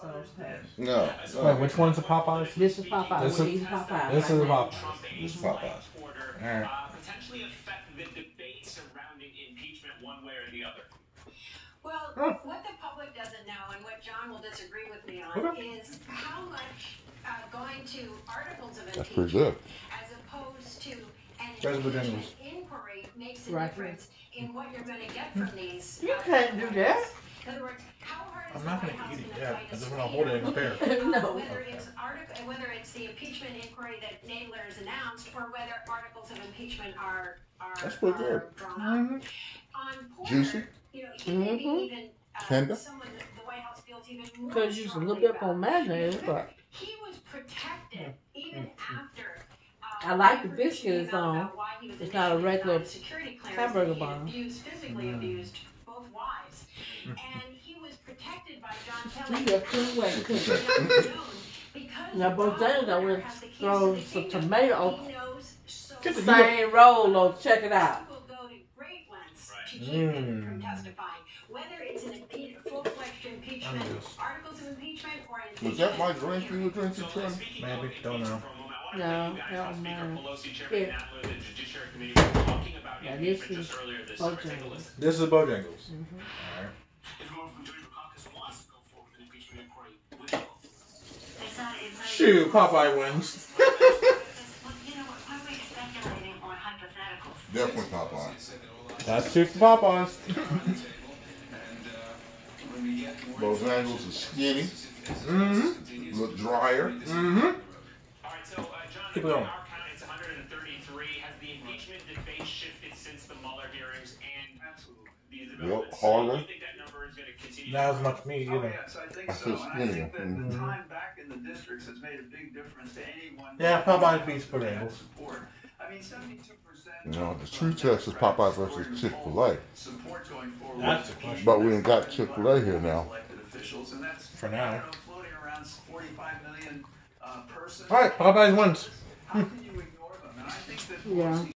So hey. No. Wait, which one's the Popeyes? this is Popeye. This This is- is Popeye. This is the Popeyes. This is Popeyes. All right. uh, potentially affect the debate surrounding impeachment one way or the other. Well, Huh. what the public doesn't know, and what John will disagree with me on, Okay. is how much uh, going to articles of That's pretty impeachment good. as opposed to an Where's the impeachment inquiry makes a Right difference in what you're going to get from these. You uh, can't do that. In other words, how hard is I'm not gonna eat it gonna yet. fight I a just wanna hold it in my here? Uh, No. Whether it's article, whether it's the impeachment inquiry that Nadler has announced, or whether articles of impeachment are are, That's pretty are good. drawn up. Mhm. On Porter, Juicy? you know, he maybe Mhm. even uh, Tender? someone that the White House feels even more Could use a little strongly bit about. more mayonnaise, but He was protected even after. Uh, I like the information biscuit it's out on. about why he was It's not a initially regular denied security clearance, hamburger that he had bun. Abused, physically Mm. abused both wives, and he was protected by John you Kelly. just couldn't wait. could Now, John Bojangles, I Kelly went has the throw some kingdom. tomato. He knows Get the- much. Same roll, though. Check it out. People go to great lengths Right. to keep him from Mm. testifying, whether it's an full-fledged impeachment, I'm articles of impeachment, or Was that my drink you were drinking, So, uh, Maybe, don't know. impeachment for a moment, I wanna No, thank you guys. no, Speaker no. Pelosi, Yeah. Nadler, the Judiciary Committee were talking about Now, this is earlier this summer. Take a Bojangles. listen. This is Bojangles. Mhm. All right. If whoever majority of the caucus wants to go forward with an impeachment inquiry, will. It's not, it's not. Shoot, Popeye wins. You know, what are we speculating on wins. Definitely Popeye. That's two for Popeyes. Bojangles is skinny, Mm-hmm. look drier. Mm-hmm. All right, so, uh, John, Keep in going. our count, it's 133. Has the impeachment debate shifted since the Mueller hearings and Absolutely. these Yep, developments? Not as much meat Oh, either. yes, I think so. feel And I skinny. think that Mhm. the time back in the districts has made a big difference to anyone. Yeah, Popeye beats Bojangles. Support. I mean, seventy-two percent. No, the true test is Popeye versus Chick-fil-A. Support going forward. That's the question. But we ain't got Chick-fil-A here now. Officials, and that's, For now. don't know, floating around forty-five million, uh, persons. All right, Popeyes wins. How can you ignore them? And I think that Yeah. Pelosi